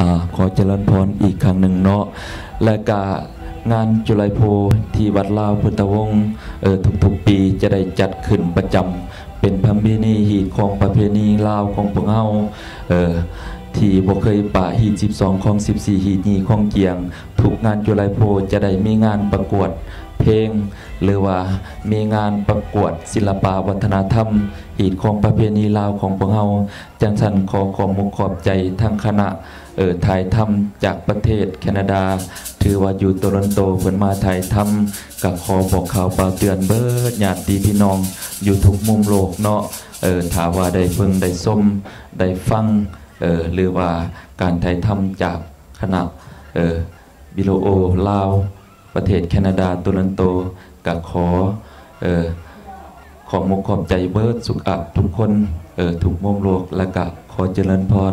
อขอเจริญพรอีกครั้งหนึ่งเนาะและกงานจุไลโพที่วัดลาวพุทธวงศ์ทุกๆปีจะได้จัดขึ้นประจำเป็นพัมพินีหีดของประเพณีลาวของพวกเฮาเที่บ่เคยป่าหีด12 ของ 14 หีดนี้ของเกียง ทุกงานจุไลโพจะได้มีงานประกวด เพลง หรือว่ามีงานประกวดศิลปะวัฒนธรรมหีดของประเพณีลาวของพวกเฮาจังสันขอขอบมุขอบใจทางคณะเออถ่ายทำจากประเทศแคนาดา ถือว่าอยู่โตรอนโตเพิ่นมาถ่ายทำกับขอบอกข่าวเปล่าเตือนเบิดญาติพี่น้องอยู่ทุกมุมโลกเนาะเออถ้าว่าได้เบิ่งได้ส้มได้ฟังเออหรือว่าการถ่ายทำจากคณะเออบิโลโอลาว ประเทศแคนาดาตุลันโตกับขอเออขอมกขอบใจเบิร์ดสุขอับทุกคนเออถูกมุมโลกและกะขอเจริญพร